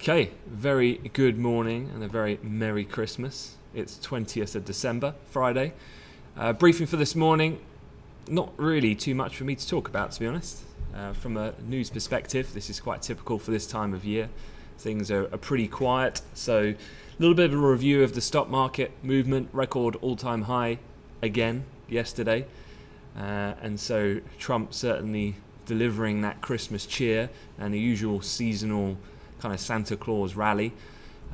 Okay, very good morning and a very Merry Christmas. It's 20th of December, Friday. Uh, briefing for this morning, not really too much for me to talk about, to be honest. Uh, from a news perspective, this is quite typical for this time of year. Things are, are pretty quiet, so a little bit of a review of the stock market movement, record all time high again yesterday. Uh, and so Trump certainly delivering that Christmas cheer and the usual seasonal kind of Santa Claus rally.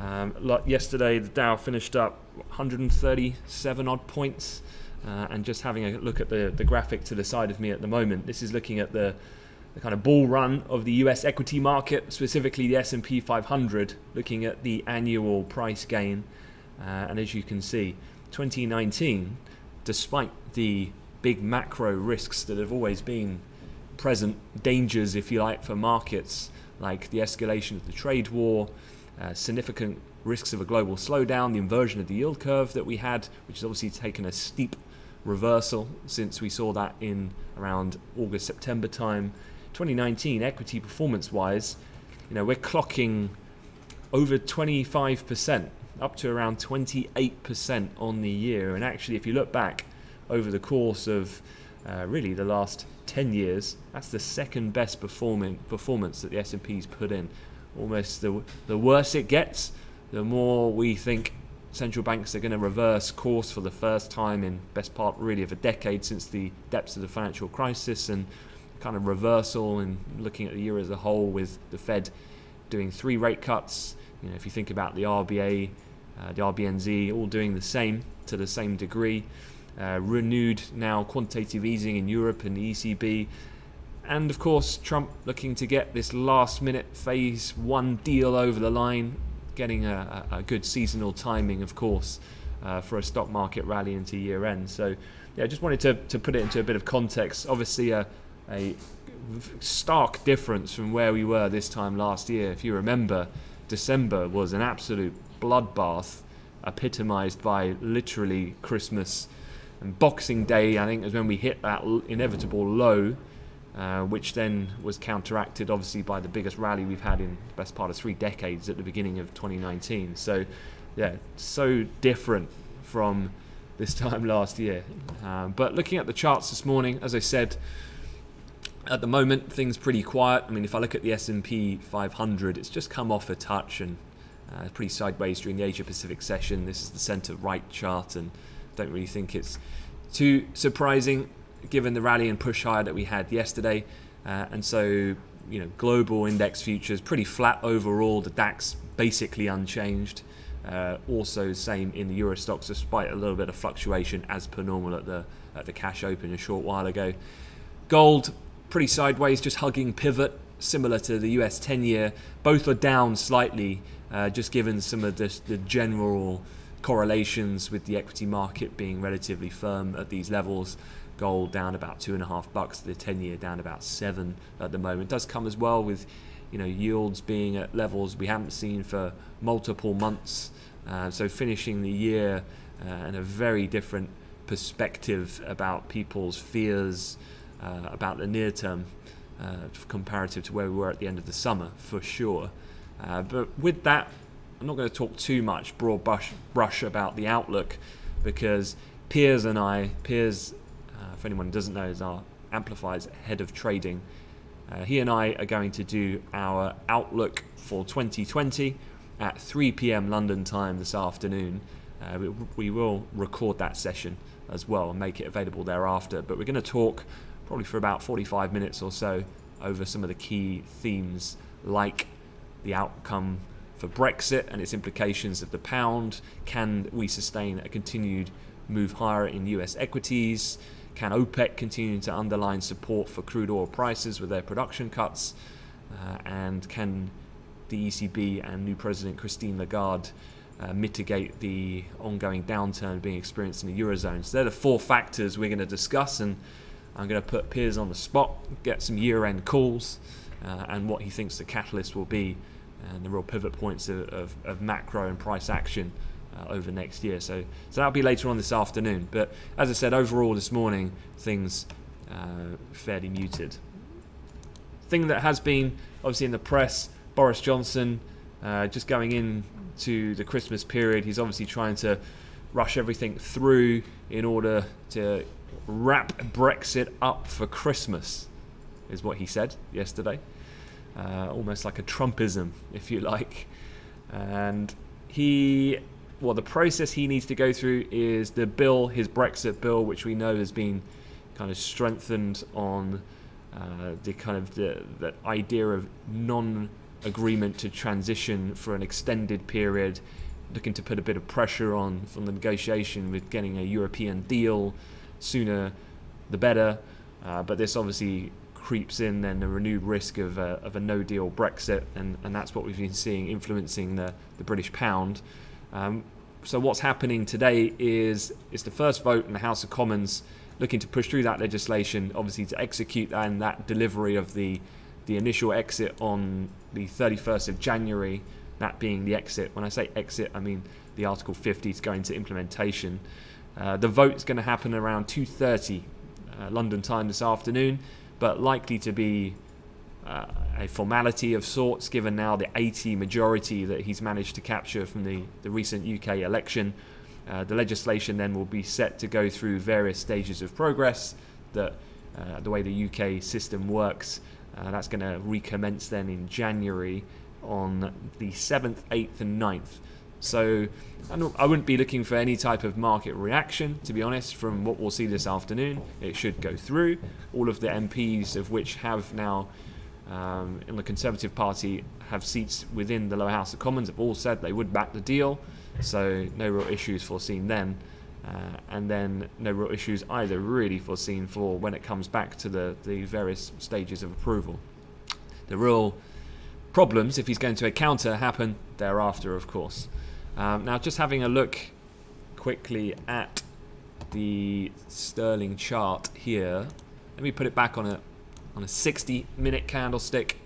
Um, like yesterday, the Dow finished up 137 odd points. Uh, and just having a look at the, the graphic to the side of me at the moment, this is looking at the, the kind of bull run of the U.S. equity market, specifically the S&P 500, looking at the annual price gain. Uh, and as you can see, 2019, despite the big macro risks that have always been present, dangers, if you like, for markets, like the escalation of the trade war, uh, significant risks of a global slowdown, the inversion of the yield curve that we had, which has obviously taken a steep reversal since we saw that in around August September time. 2019 equity performance wise, you know, we're clocking over 25% up to around 28% on the year and actually if you look back over the course of uh, really the last 10 years, that's the second best performing performance that the S&P's put in. Almost the, the worse it gets, the more we think central banks are going to reverse course for the first time in best part really of a decade since the depths of the financial crisis and kind of reversal and looking at the year as a whole with the Fed doing three rate cuts. You know, if you think about the RBA, uh, the RBNZ, all doing the same to the same degree uh, renewed now quantitative easing in Europe and the ECB. And of course, Trump looking to get this last minute phase one deal over the line, getting a, a good seasonal timing, of course, uh, for a stock market rally into year end. So, yeah, I just wanted to, to put it into a bit of context. Obviously, a, a stark difference from where we were this time last year. If you remember, December was an absolute bloodbath, epitomized by literally Christmas and Boxing Day, I think, is when we hit that inevitable low, uh, which then was counteracted, obviously, by the biggest rally we've had in the best part of three decades at the beginning of 2019. So, yeah, so different from this time last year. Uh, but looking at the charts this morning, as I said, at the moment things pretty quiet. I mean, if I look at the S&P 500, it's just come off a touch and uh, pretty sideways during the Asia Pacific session. This is the center right chart and don't really think it's too surprising given the rally and push higher that we had yesterday. Uh, and so, you know, global index futures pretty flat overall. The DAX basically unchanged. Uh, also, same in the Euro Stoxx, despite a little bit of fluctuation as per normal at the at the cash open a short while ago. Gold pretty sideways, just hugging pivot, similar to the US 10 year. Both are down slightly, uh, just given some of the, the general correlations with the equity market being relatively firm at these levels. Gold down about two and a half bucks, the 10 year down about seven at the moment. It does come as well with you know yields being at levels we haven't seen for multiple months. Uh, so finishing the year uh, in a very different perspective about people's fears uh, about the near term uh, comparative to where we were at the end of the summer for sure. Uh, but with that I'm not going to talk too much broad brush, brush about the outlook because Piers and I, Piers, uh, if anyone doesn't know, is our Amplify's head of trading. Uh, he and I are going to do our outlook for 2020 at 3 p.m. London time this afternoon. Uh, we, we, will record that session as well and make it available thereafter. But we're going to talk probably for about 45 minutes or so over some of the key themes like the outcome for Brexit and its implications of the pound? Can we sustain a continued move higher in US equities? Can OPEC continue to underline support for crude oil prices with their production cuts? Uh, and can the ECB and new President Christine Lagarde uh, mitigate the ongoing downturn being experienced in the Eurozone? So they're the four factors we're going to discuss, and I'm going to put Piers on the spot, get some year end calls, uh, and what he thinks the catalyst will be and the real pivot points of, of, of macro and price action uh, over next year. So, so that'll be later on this afternoon. But as I said, overall this morning, things uh, fairly muted. Thing that has been obviously in the press, Boris Johnson Uh, just going into the Christmas period, he's obviously trying to rush everything through in order to wrap Brexit up for Christmas, is what he said yesterday. Uh, almost like a Trumpism, if you like. And he, well, the process he needs to go through is the bill, his Brexit bill, which we know has been kind of strengthened on uh, the kind of the, the idea of non agreement to transition for an extended period, looking to put a bit of pressure on from the negotiation with getting a European deal sooner the better. Uh, but this obviously creeps in then a renewed risk of a, of a no deal Brexit, and, and that's what we've been seeing influencing the, the British pound. Um, so, what's happening today is it's the first vote in the House of Commons looking to push through that legislation, obviously to execute that and that delivery of the the initial exit on the 31st of January, that being the exit. When I say exit, I mean the Article 50 is going to implementation. Uh, the vote is going to happen around 2:30 uh, London time this afternoon, but likely to be uh, a formality of sorts, given now the 80 majority that he's managed to capture from the, the recent UK election. Uh, the legislation then will be set to go through various stages of progress. That uh, the way the UK system works, uh, that's going to recommence then in January on the 7th, 8th, and 9th. So I wouldn't be looking for any type of market reaction, to be honest, from what we'll see this afternoon. It should go through. All of the MPs of which have now, um, in the Conservative Party, have seats within the lower house of Commons have all said they would back the deal. So no real issues foreseen then. Uh, and then no real issues either really foreseen for when it comes back to the, the various stages of approval. The real problems, if he's going to encounter, happen thereafter, of course. Um, now, just having a look quickly at the sterling chart here. Let me put it back on a on a 60 minute candlestick.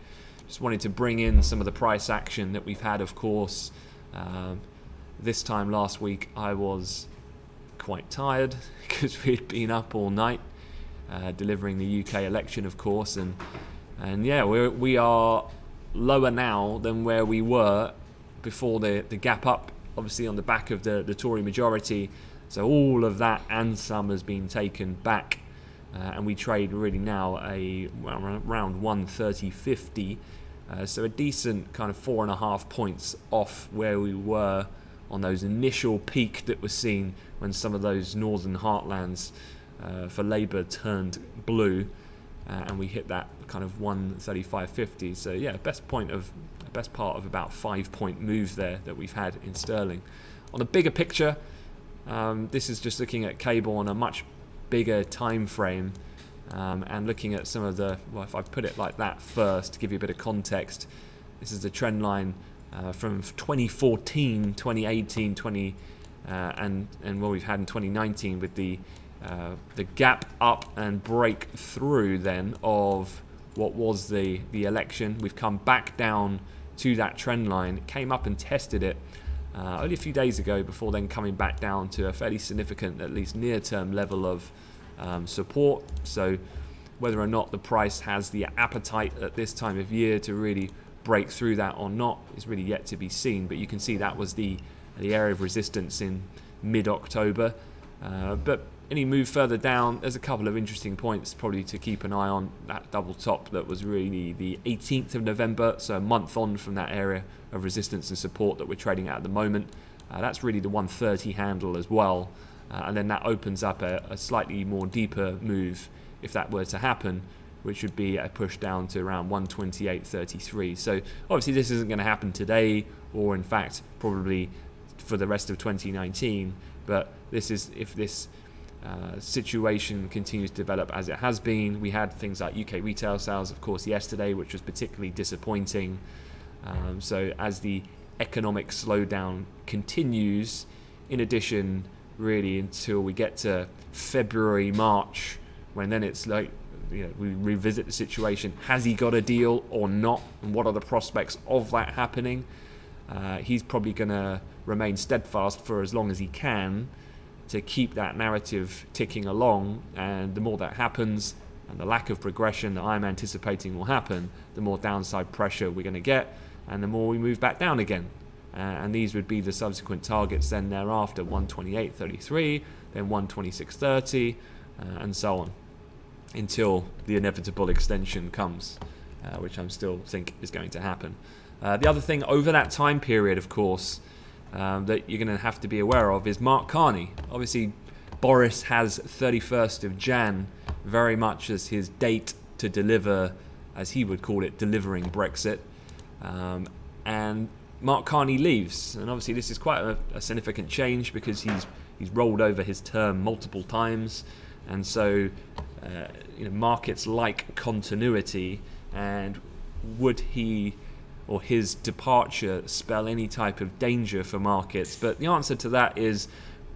Just wanted to bring in some of the price action that we've had, of course. Um, this time last week, I was quite tired because we'd been up all night uh, delivering the UK election, of course, and and yeah, we're, we are lower now than where we were before the the gap up, obviously on the back of the the Tory majority. So all of that and some has been taken back, uh, and we trade really now a well, around 130.50. Uh, so a decent kind of four and a half points off where we were on those initial peak that was seen when some of those northern heartlands uh, for Labour turned blue, uh, and we hit that kind of 135.50. So yeah, best point of best part of about five point move there that we've had in sterling. On a bigger picture, um, this is just looking at cable on a much bigger time frame. Um, and looking at some of the, well, if I put it like that first to give you a bit of context, this is the trend line uh, from 2014, 2018, 20, uh, and and what we've had in 2019 with the uh, the gap up and break through then of what was the the election. We've come back down to that trend line. Came up and tested it uh, only a few days ago before then coming back down to a fairly significant, at least near-term level of um, support. So whether or not the price has the appetite at this time of year to really break through that or not is really yet to be seen. But you can see that was the the area of resistance in mid-October. Uh, but any move further down, there's a couple of interesting points probably to keep an eye on. That double top that was really the 18th of November, so a month on from that area of resistance and support that we're trading at at the moment. Uh, that's really the 130 handle as well. Uh, and then that opens up a, a slightly more deeper move if that were to happen which would be a push down to around 128.33. So obviously this isn't going to happen today, or in fact probably for the rest of 2019. But this is if this uh, situation continues to develop as it has been. We had things like UK retail sales, of course, yesterday, which was particularly disappointing. Um, so as the economic slowdown continues, in addition, really until we get to February, March, when then it's like you know, we revisit the situation. Has he got a deal or not? And what are the prospects of that happening? Uh, he's probably going to remain steadfast for as long as he can to keep that narrative ticking along. And the more that happens, and the lack of progression that I'm anticipating will happen, the more downside pressure we're going to get. and the more we move back down again. Uh, and these would be the subsequent targets then thereafter 128.33, then 126.30, uh, and so on until the inevitable extension comes, uh, which I'm still think is going to happen. Uh, the other thing over that time period, of course, um, that you're going to have to be aware of is Mark Carney. Obviously, Boris has 31st of Jan very much as his date to deliver, as he would call it, delivering Brexit. Um, and Mark Carney leaves, and obviously this is quite a, a, significant change because he's he's rolled over his term multiple times, and so uh, you know markets like continuity. And would he or his departure spell any type of danger for markets? But the answer to that is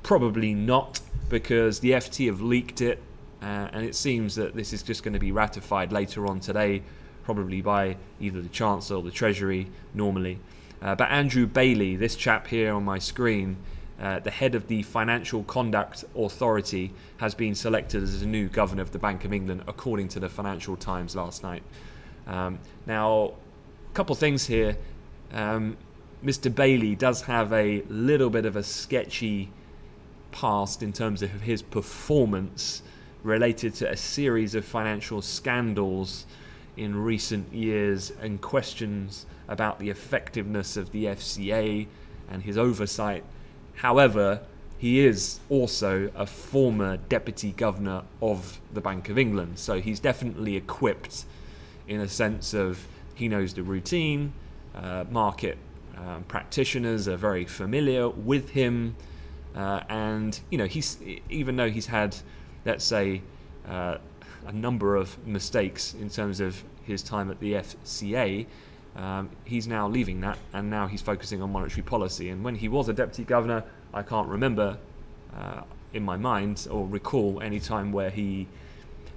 probably not, because the FT have leaked it, uh, and it seems that this is just going to be ratified later on today, probably by either the Chancellor or the Treasury normally. Uh, but Andrew Bailey, this chap here on my screen, uh, the head of the Financial Conduct Authority, has been selected as the new governor of the Bank of England, according to the Financial Times last night. Um, now, couple things here. Um, Mr. Bailey does have a little bit of a sketchy past in terms of his performance related to a series of financial scandals in recent years and questions about the effectiveness of the FCA and his oversight. However, he is also a former deputy governor of the Bank of England, so he's definitely equipped in a sense of he knows the routine. Uh, market um, practitioners are very familiar with him, uh, and you know he's even though he's had, let's say, uh, a number of mistakes in terms of his time at the FCA. Um, he's now leaving that, and now he's focusing on monetary policy. And when he was a deputy governor, I can't remember uh, in my mind or recall any time where he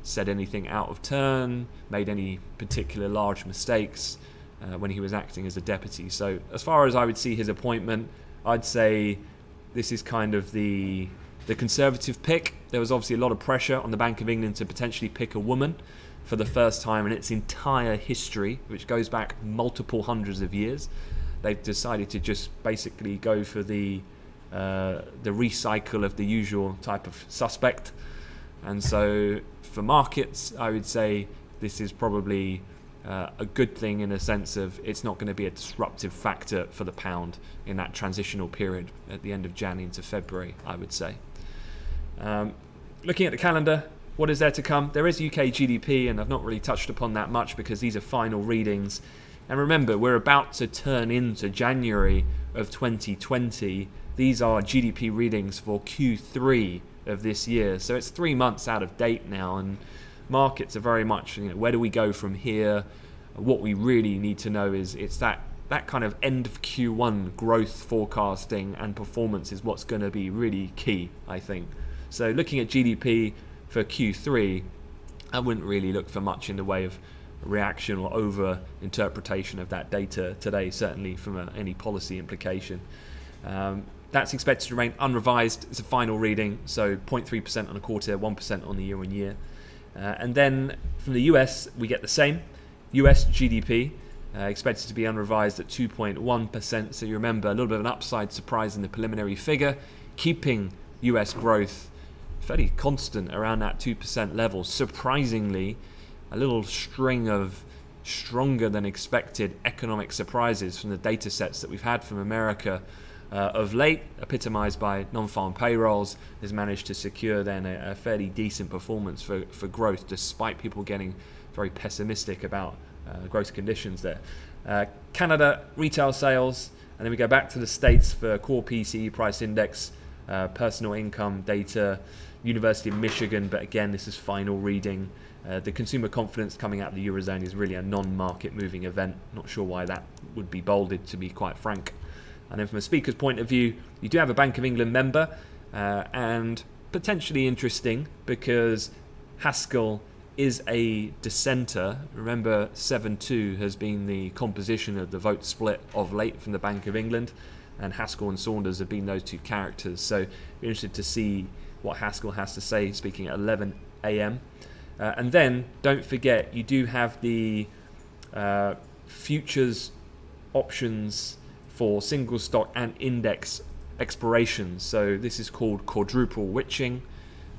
said anything out of turn, made any particular large mistakes uh, when he was acting as a deputy. So, as far as I would see his appointment, I'd say this is kind of the the conservative pick. There was obviously a lot of pressure on the Bank of England to potentially pick a woman for the first time in its entire history, which goes back multiple hundreds of years. They've decided to just basically go for the uh, the recycle of the usual type of suspect. And so for markets, I would say this is probably uh, a good thing in a sense of it's not going to be a disruptive factor for the pound in that transitional period at the end of January into February, I would say. Um, looking at the calendar, what is there to come? There is UK GDP, and I've not really touched upon that much because these are final readings. And remember, we're about to turn into January of 2020. These are GDP readings for Q3 of this year. So it's three months out of date now, and markets are very much, you know, where do we go from here? What we really need to know is it's that that kind of end of Q1 growth forecasting and performance is what's going to be really key, I think. So looking at GDP for Q3, I wouldn't really look for much in the way of reaction or over interpretation of that data today, certainly from a, any policy implication. Um, that's expected to remain unrevised. It's a final reading, so 0.3% on a quarter, 1% on the year on year. Uh, and then from the US, we get the same. US GDP uh, expected to be unrevised at 2.1%. So you remember a little bit of an upside surprise in the preliminary figure, keeping US growth fairly constant around that 2% level. Surprisingly, a little string of stronger than expected economic surprises from the data sets that we've had from America uh, of late, epitomized by non-farm payrolls, has managed to secure then a, a, fairly decent performance for, for growth, despite people getting very pessimistic about uh, growth conditions there. Uh, Canada retail sales, and then we go back to the states for core PCE price index, uh, personal income data, University of Michigan, but again, this is final reading. Uh, the consumer confidence coming out of the Eurozone is really a non-market moving event. Not sure why that would be bolded, to be quite frank. And then from a speaker's point of view, you do have a Bank of England member, uh, and potentially interesting because Haskel is a dissenter. Remember, 7 2 has been the composition of the vote split of late from the Bank of England, and Haskel and Saunders have been those two characters. So, interested to see what Haskel has to say, speaking at 11 a.m. Uh, and then, don't forget, you do have the uh, futures options for single stock and index expirations. So this is called quadruple witching.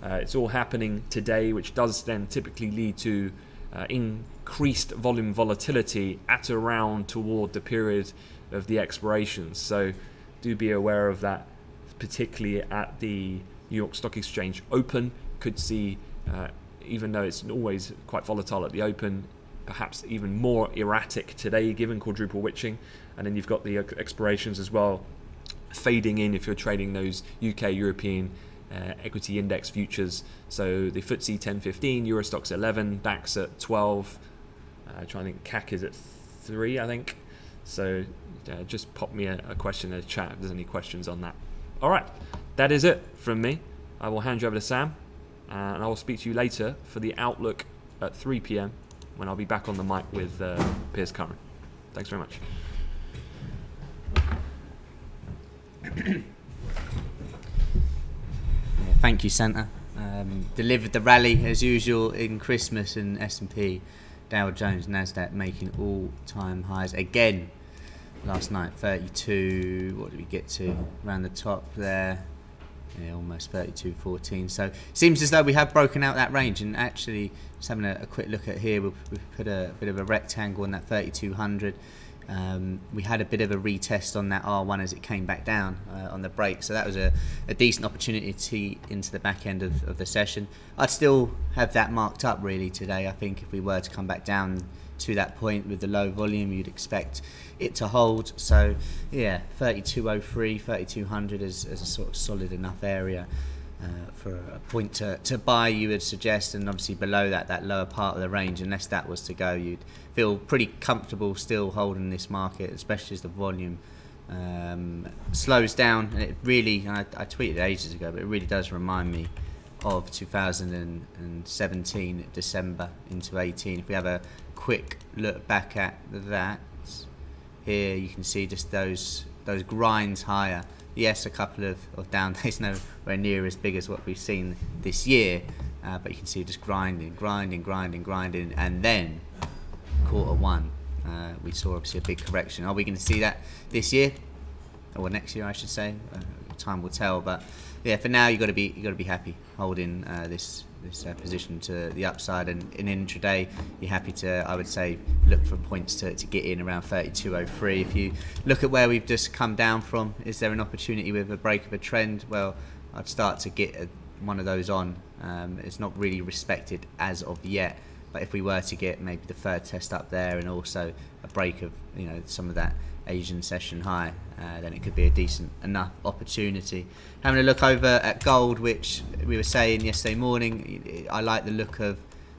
Uh, it's all happening today, which does then typically lead to uh, increased volume volatility at around toward the period of the expirations. So do be aware of that, particularly at the New York Stock Exchange Open. Could see, uh, even though it's always quite volatile at the Open, perhaps even more erratic today given quadruple witching. And then you've got the expirations as well fading in if you're trading those UK European uh, equity index futures. So the FTSE 1015, Euro Stoxx 11, DAX at 12. Uh, trying to think, CAC is at 3, I think. So uh, just pop me a, a, question in the chat if there's any questions on that. All right, that is it from me. I will hand you over to Sam, uh, and I will speak to you later for the outlook at 3 p.m. when I'll be back on the mic with uh, Piers Curran. Thanks very much. thank you, Santa. Um, delivered the rally as usual in Christmas and S&P, Dow Jones, Nasdaq making all-time highs again last night. 32. What did we get to around the top there? Yeah, almost 32.14. So seems as though we have broken out that range. And actually, just having a, a quick look at here, we've, we've put a, bit of a rectangle on that 3200. Um, we had a bit of a retest on that R1 as it came back down uh, on the break, so that was a, a decent opportunity to into the back end of, of, the session. I'd still have that marked up really today. I think if we were to come back down to that point with the low volume, you'd expect it to hold. So yeah, 3203, 3200 is, is a sort of solid enough area. Uh, for a point to, to buy, you would suggest, and obviously below that, that lower part of the range, unless that was to go, you'd feel pretty comfortable still holding this market, especially as the volume um, slows down. And it really, I, I, tweeted ages ago, but it really does remind me of 2017 December into 18. If we have a quick look back at that, here you can see just those those grinds higher. Yes, a couple of, of down days, nowhere near as big as what we've seen this year, uh, but you can see just grinding, grinding, grinding, grinding, and then quarter one, uh, we saw obviously a big correction. Are we going to see that this year or next year, I should say? Uh, time will tell. But yeah, for now, you got to be you got to be happy holding uh, this this uh, position to the upside. And in intraday, you're happy to, I would say, look for points to, to get in around 32.03. If you look at where we've just come down from, is there an opportunity with a break of a trend? Well, I'd start to get a, one of those on. Um, it's not really respected as of yet. But if we were to get maybe the third test up there and also a break of you know some of that Asian session high, uh, then it could be a decent enough opportunity. Having a look over at gold, which we were saying yesterday morning, I like the look of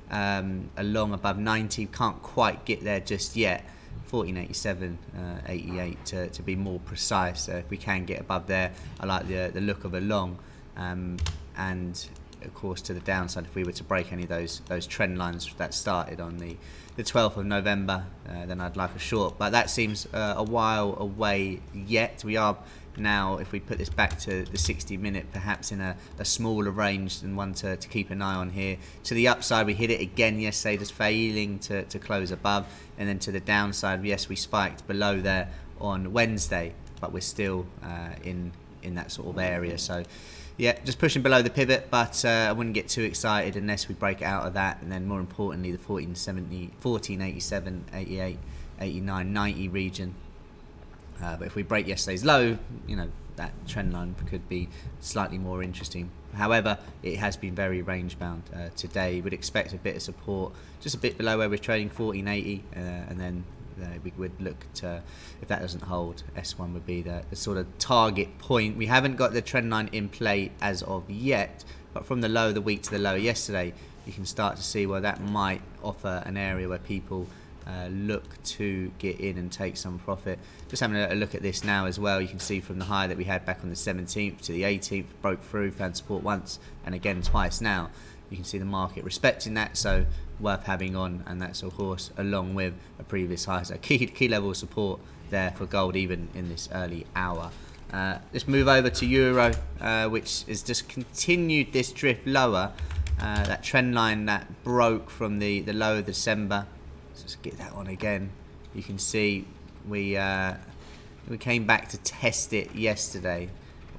um, a long above 90. Can't quite get there just yet. 1487, uh, 88 to, to be more precise. So if we can get above there, I like the the look of a long. Um, and of course, to the downside if we were to break any of those those trend lines that started on the, the 12th of November, uh, then I'd like a short. But that seems uh, a while away yet. We are now, if we put this back to the 60 minute, perhaps in a, a smaller range than one to, to keep an eye on here. To the upside, we hit it again yesterday, just failing to, to close above. And then to the downside, yes, we spiked below there on Wednesday, but we're still uh, in in that sort of area. So yeah, just pushing below the pivot, but uh, I wouldn't get too excited unless we break out of that. And then more importantly, the 1470, 1487, 88, 89, 90 region. Uh, but if we break yesterday's low, you know, that trend line could be slightly more interesting. However, it has been very range bound uh, today. Would expect a bit of support, just a bit below where we're trading 1480, uh, and then we would look to, if that doesn't hold, S1 would be the, the sort of target point. We haven't got the trend line in play as of yet, but from the low of the week to the low yesterday, you can start to see where that might offer an area where people uh, look to get in and take some profit. Just having a, look at this now as well, you can see from the high that we had back on the 17th to the 18th, broke through, found support once and again twice now. You can see the market respecting that, so worth having on, and that's of course along with a previous high. So key key level of support there for gold even in this early hour. Uh, let's move over to euro, uh, which has just continued this drift lower. Uh, that trend line that broke from the the low of December. Let's just get that on again. You can see We uh, we came back to test it yesterday,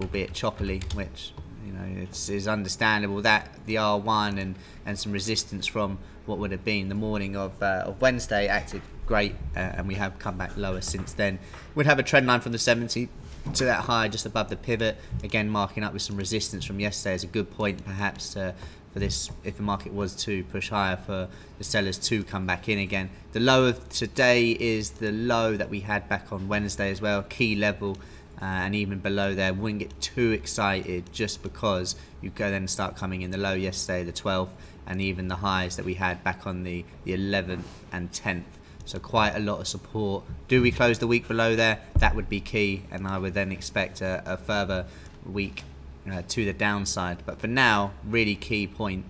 albeit choppily, which you know it's is understandable that the R1 and and some resistance from what would have been the morning of uh, of Wednesday acted great, uh, and we have come back lower since then. We'd have a trend line from the 70 to that high just above the pivot, again marking up with some resistance from yesterday is a good point perhaps to for this if the market was to push higher for the sellers to come back in again. The low of today is the low that we had back on Wednesday as well, key level. Uh, and even below there, wouldn't get too excited just because you go then start coming in the low yesterday, the 12th, and even the highs that we had back on the, the 11th and 10th. So quite a lot of support. Do we close the week below there? That would be key, and I would then expect a, a further week uh, to the downside. But for now, really key point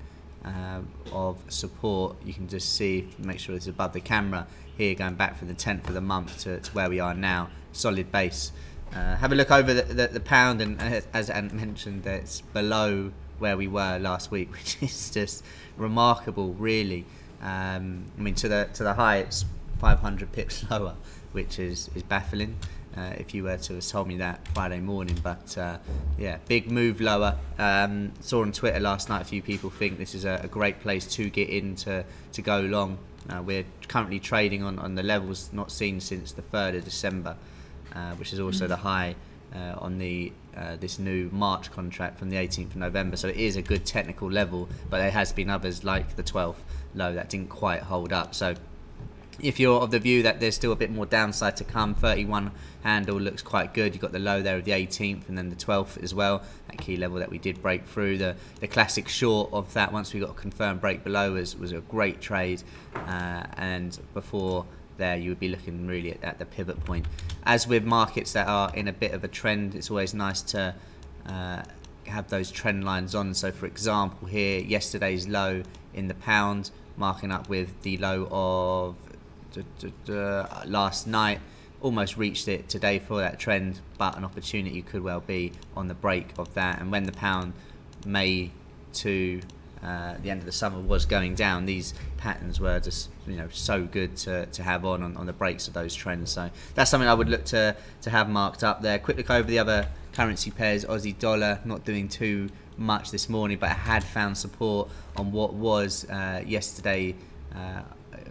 uh, of support. You can just see, make sure it's above the camera here, going back from the 10th of the month to, to where we are now. Solid base. Uh, have a look over the, the, the pound, and uh, as Ant mentioned, it's below where we were last week, which is just remarkable, really. Um, I mean, to the to the high, it's 500 pips lower, which is is baffling uh, if you were to have told me that Friday morning. But uh, yeah, big move lower. Um, saw on Twitter last night a few people think this is a, a great place to get in to, to go long. Uh, we're currently trading on, on the levels not seen since the 3rd of December, uh, which is also mm. the high uh, on the uh, this new March contract from the 18th of November. So it is a good technical level, but there has been others like the 12th low that didn't quite hold up. So if you're of the view that there's still a bit more downside to come, 31 handle looks quite good. You've got the low there of the 18th and then the 12th as well. That key level that we did break through. The the classic short of that once we got a confirmed break below was, was a great trade. Uh, and before there you would be looking really at, at, the pivot point. As with markets that are in a bit of a trend, it's always nice to uh, have those trend lines on. So for example here, yesterday's low in the pound marking up with the low of last night almost reached it today for that trend, but an opportunity could well be on the break of that. And when the pound May to uh, the end of the summer was going down, these patterns were just you know so good to, to have on, on on the breaks of those trends. So that's something I would look to to have marked up there. Quick look over the other currency pairs. Aussie dollar not doing too much this morning, but I had found support on what was uh, yesterday. Uh,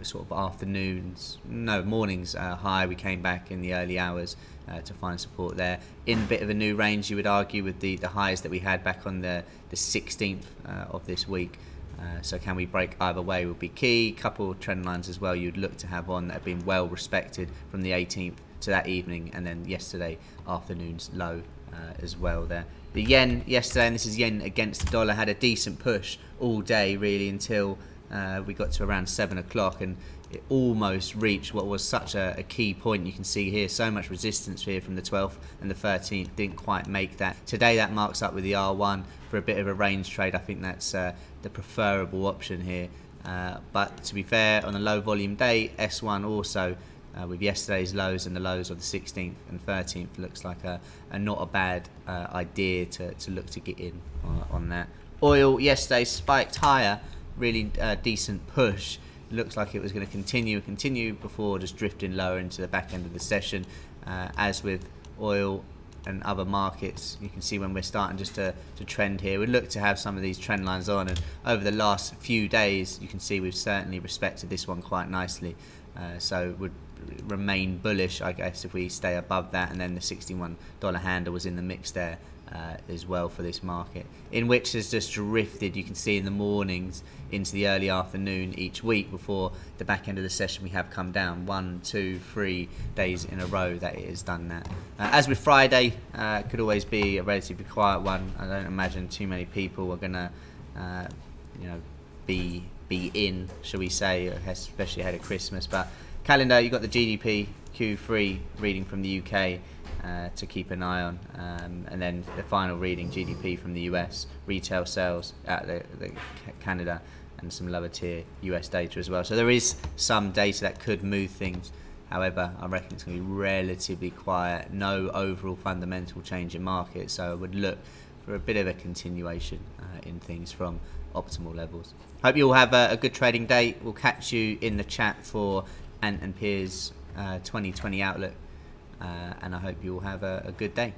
sort of afternoons, no mornings uh, high. We came back in the early hours uh, to find support there. In a bit of a new range, you would argue, with the, the highs that we had back on the, the 16th uh, of this week. Uh, so can we break either way would be key. Couple trend lines as well you'd look to have on that have been well respected from the 18th to that evening and then yesterday afternoon's low uh, as well there. The yen yesterday, and this is yen against the dollar, had a decent push all day really until uh, we got to around seven o'clock and it almost reached what was such a, a, key point. You can see here so much resistance here from the 12th and the 13th didn't quite make that. Today that marks up with the R1 for a bit of a range trade. I think that's uh, the preferable option here. Uh, but to be fair, on a low volume day, S1 also uh, with yesterday's lows and the lows of the 16th and 13th looks like a, a not a bad uh, idea to, to look to get in uh, on that. Oil yesterday spiked higher really uh, decent push. Looks like it was going to continue, continue before just drifting lower into the back end of the session. Uh, as with oil and other markets, you can see when we're starting just to, to trend here. We look to have some of these trend lines on, and over the last few days, you can see we've certainly respected this one quite nicely. Uh, so would remain bullish, I guess, if we stay above that, and then the $61 handle was in the mix there uh, as well for this market, in which has just drifted. You can see in the mornings into the early afternoon each week before the back end of the session we have come down one, two, three days in a row that it has done that. Uh, as with Friday, uh, could always be a relatively quiet one. I don't imagine too many people are gonna, uh, you know, be be in, shall we say, especially ahead of Christmas. But calendar, you've got the GDP Q3 reading from the UK uh, to keep an eye on. Um, and then the final reading, GDP from the US, retail sales at the, the Canada, and some lower tier US data as well. So there is some data that could move things. However, I reckon it's going to be relatively quiet. No overall fundamental change in market. So I would look for a bit of a continuation uh, in things from optimal levels. Hope you all have a, a good trading day. We'll catch you in the chat for Ant and Piers uh, 2020 outlook. Uh, and I hope you all have a, a good day.